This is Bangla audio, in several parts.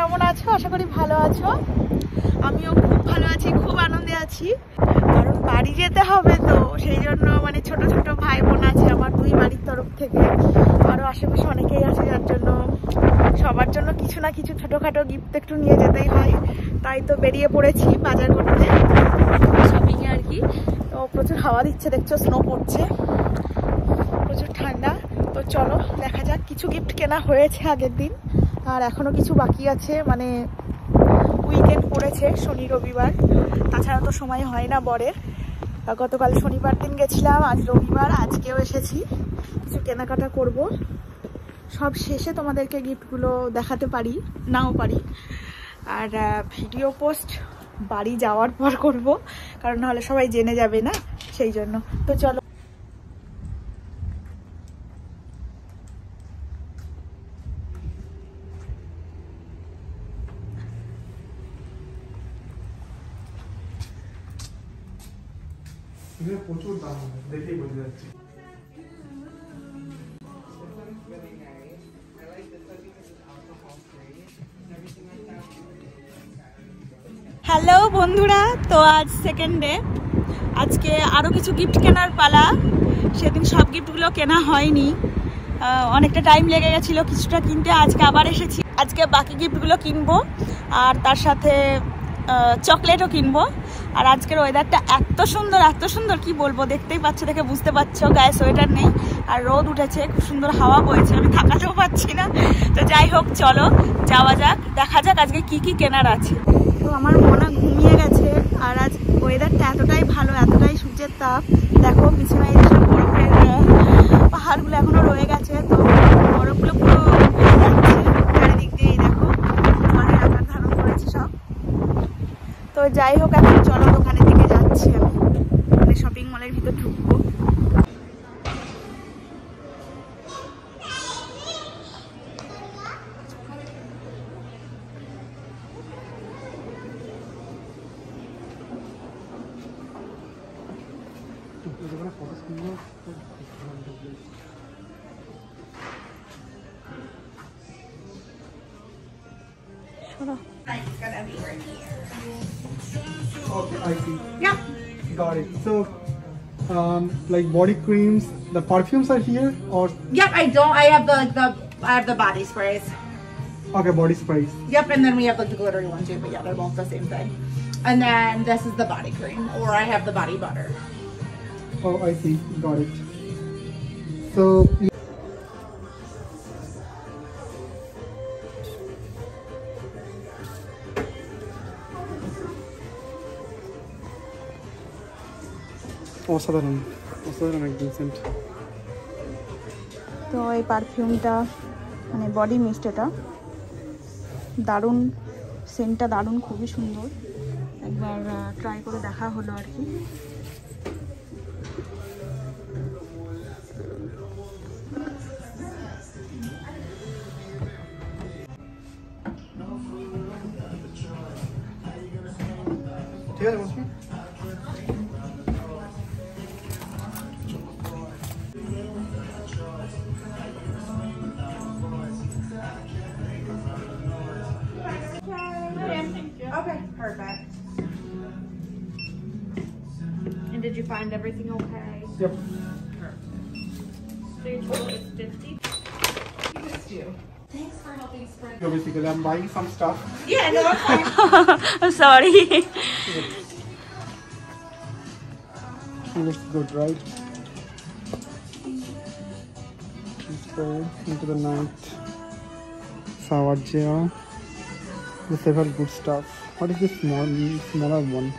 কেমন আছো? আশা করি ভালো আছো। আমিও খুব ভালো আছি, খুব আনন্দে আছি। কারণ বাড়ি যেতে হবে তো, সেই জন্য মানে ছোট ছোট ভাই বোন আছে আমার দুই বাড়ির তরফ থেকে। আরও আশেপাশে অনেকেই আছে, যার জন্য সবার জন্য কিছু না কিছু ছোটোখাটো গিফট একটু নিয়ে যেতেই হয়। তাই তো বেরিয়ে পড়েছি বাজার করতে। শপিংয়ে আর কি। তো প্রচুর হাওয়া দিচ্ছে, দেখছ স্নো পড়ছে। প্রচুর ঠান্ডা। তো চলো, দেখা যাক, কিছু গিফট কেনা হয়েছে আগের দিন। আর এখনও কিছু বাকি আছে মানে উইকেন্ড পড়েছে শনি, রবিবার। তাছাড়া তো সময় হয় না বরের। গতকাল শনিবার দিন গেছিলাম, আজ রবিবার, আজকেও এসেছি। কিছু কেনাকাটা করব। সব শেষে তোমাদেরকে গিফটগুলো দেখাতে পারি, নাও পারি। আর ভিডিও পোস্ট বাড়ি যাওয়ার পর করব, কারণ নাহলে সবাই জেনে যাবে না, সেই জন্য। তো চলো এখানে প্রচুর দাম দেখেই বোঝা যাচ্ছে। হ্যালো বন্ধুরা, তো আজ সেকেন্ড ডে আজকে আরও কিছু গিফট কেনার পালা। সেদিন সব গিফটগুলো কেনা হয়নি। অনেকটা টাইম লেগে গেছিল কিছুটা কিনতে, আজকে আবার এসেছি। আজকে বাকি গিফটগুলো কিনবো, আর তার সাথে চকলেটও কিনবো। আর আজকের ওয়েদারটা এত সুন্দর এত সুন্দর, কি বলব? দেখতেই পাচ্ছ, দেখে বুঝতে পারছ, গায়ে সোয়েটার নেই। আর রোদ উঠেছে, খুব সুন্দর হাওয়া বইছে, আমি থাকাতেও পাচ্ছি না। তো যাই হোক, চলো, যাওয়া যাক, দেখা যাক আজকে কি কি কেনার আছে। তো আমার মনে ঘুমিয়ে গেছে, আর আজ ওয়েদারটা এতটাই ভালো, এতটাই সূর্যের তাপ। দেখো, পিছনে এই সব বরফের পাহাড়গুলো এখনও রয়ে গেছে, তো বরফগুলো পুরো চারিদিক দিয়ে দেখো ধারণ করেছে সব। তো যাই হোক, এখন শপিং মলের ভিতর ঢুকবো দোকানে কত সুন্দর শোনো Okay, I see. Yeah. Got it. So, um, like body creams, the perfumes are here, or Yep, I don't. I have the the I have the body sprays. okay, body sprays. Yep, and then we have like the glittery one too. But yeah, they're both the same thing. And then this is the body cream, or I have the body butter. Oh, I see. Got it. So, অসাধারণ অসাধারণ একদম সেন্ট তো এই পারফিউমটা মানে বডি মিস্ট এটা দারুণ সেন্টটা দারুণ খুবই সুন্দর। একবার ট্রাই করে দেখা হলো আর কি। ঠিক আছে you find everything okay? Yep. So your total is fifty. So basically, I'm buying some stuff. Yeah, no, that's fine. Sorry Looks good, right? Spray into the night. Shower gel. The several good stuff. What is this small, smaller one?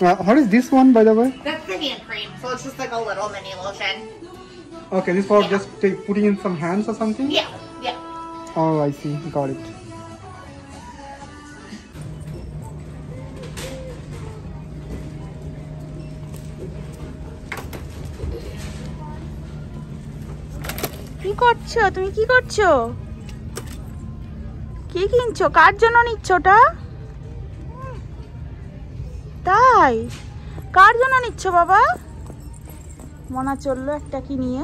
Uh, what is this one, by the way? That's the hand cream, so it's just like a little mini lotion. Okay, this for just take, putting in some hands or something? Yeah, yeah. Oh, I see. Got it. কি করছো তুমি কি করছো কি কিনছো কার জন্য নিচ্ছ ওটা কোথায় কার জন্য নিচ্ছ বাবা? মনা চলল একটা কি নিয়ে।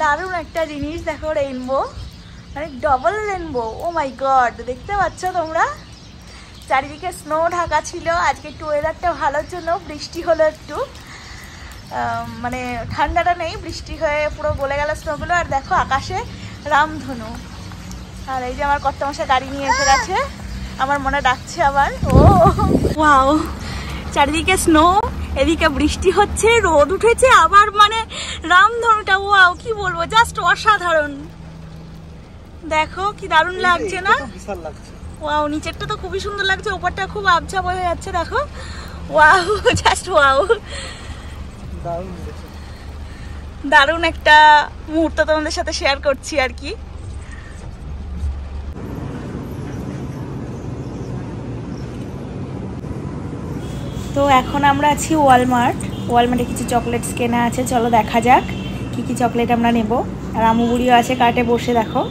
দারুণ একটা জিনিস, দেখো রেনবো মানে double rainbow oh my god দেখতে পাচ্ছ তোমরা? চারিদিকে স্নো ঢাকা ছিল। আজকে একটু ওয়েদারটা ভালোর জন্য বৃষ্টি হলো একটু। মানে ঠান্ডাটা নেই বৃষ্টি হয়ে পুরো গলে গেল স্নোগুলো আর দেখো আকাশে রামধনু। আর এই যে আমার কর্তামশাই গাড়ি নিয়ে এসে গেছে। আমার মনে ডাকছে আবার। ও ওয়াও চারিদিকে স্নো এদিকে বৃষ্টি হচ্ছে রোদ উঠেছে আবার মানে রামধনুটা ওয়াও কি বলব জাস্ট অসাধারণ। দেখো কি দারুণ লাগছে না? বিশাল লাগছে। ওয়াও নিচেরটা তো খুবই সুন্দর লাগছে, ওপরটা খুব আবছা হয়ে যাচ্ছে, দেখো। ওয়াও জাস্ট ওয়াও দারুণ একটা মুহূর্ত তোমাদের সাথে শেয়ার করছি আর কি। তো এখন আমরা আছি ওয়ালমার্ট ওয়ালমার্টে কিছু চকলেটস কেনা আছে, চলো দেখা যাক কি কি চকলেট আমরা নেব। আর আমু বুড়িও আছে কার্টে বসে দেখো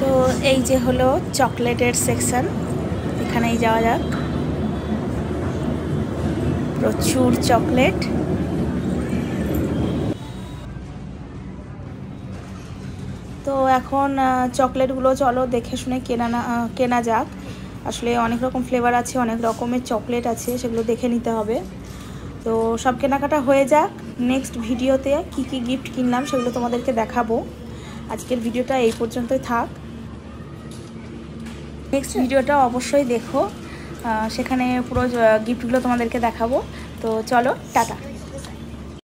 তো এই যে হলো চকলেটের সেকশন। এখানেই যাওয়া যাক। প্রচুর চকলেট। তো এখন চকলেটগুলো চলো দেখে শুনে কেনা না কেনা যাক। আসলে অনেক রকম ফ্লেভার আছে, অনেক রকমের চকলেট আছে, সেগুলো দেখে নিতে হবে। তো সব কেনাকাটা হয়ে যাক। নেক্সট ভিডিওতে কি কি গিফট কিনলাম সেগুলো তোমাদেরকে দেখাবো। আজকের ভিডিওটা এই পর্যন্তই থাক। নেক্সট ভিডিওটা অবশ্যই দেখো। সেখানে পুরো গিফটগুলো তোমাদেরকে দেখাবো। তো চলো টাটা।